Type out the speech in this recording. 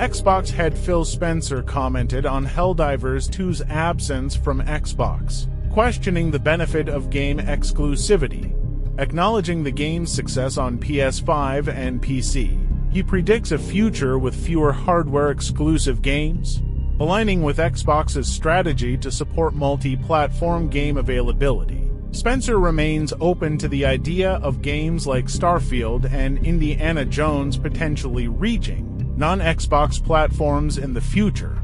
Xbox head Phil Spencer commented on Helldivers 2's absence from Xbox, questioning the benefit of game exclusivity. Acknowledging the game's success on PS5 and PC, he predicts a future with fewer hardware exclusive games, aligning with Xbox's strategy to support multi platform game availability. Spencer remains open to the idea of games like Starfield and Indiana Jones potentially reaching non Xbox platforms in the future,